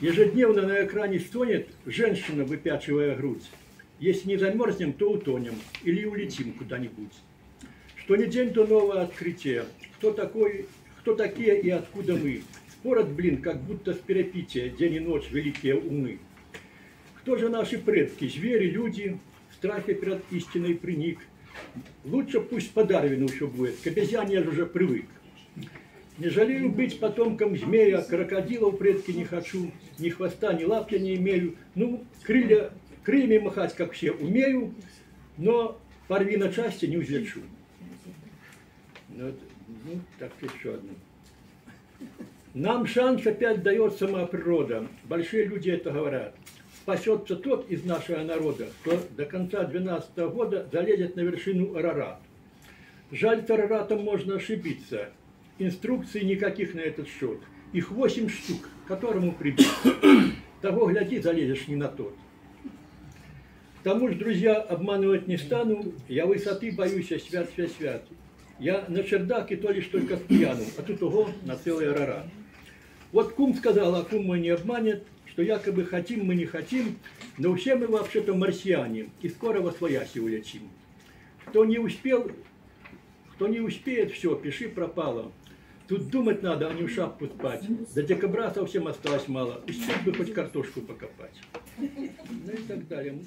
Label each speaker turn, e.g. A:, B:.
A: Ежедневно на экране стонет женщина, выпячивая грудь. Если не замерзнем, то утонем или улетим куда-нибудь. Что не день, то новое открытие. Кто такой, кто такие и откуда мы? Спорят, блин, как будто с перепития, день и ночь великие умы. Кто же наши предки, звери, люди, в страхе перед истиной приник? Лучше пусть по Дарвину еще будет, к обезьяне я же уже привык. Не жалею быть потомком змея, крокодилов предки не хочу, ни хвоста, ни лап я не имею. Ну, крылья, крыльями махать, как все, умею, но порви на части не взлечу. Ну, ну, так еще одно. Нам шанс опять дает сама природа. Большие люди это говорят. Спасется тот из нашего народа, кто до конца 12 года залезет на вершину Арарат. Жаль, с Араратом можно ошибиться. Инструкций никаких на этот счет. Их 8 штук, которому прибиться. Того, гляди, залезешь не на тот. К тому же, друзья, обманывать не стану. Я высоты боюсь, я свят, свят, свят. Я на чердаке то лишь только пьяну, а тут ого, на целый Арарат. Вот кум сказал, а кум мой не обманет, что якобы хотим мы не хотим, но все мы вообще-то марсиане, и скоро во свояси улетим. Кто не успел, кто не успеет, все, пиши пропало. Тут думать надо, а не в шапку спать. До декабря совсем осталось мало. Успеть бы хоть картошку покопать. Ну и так далее.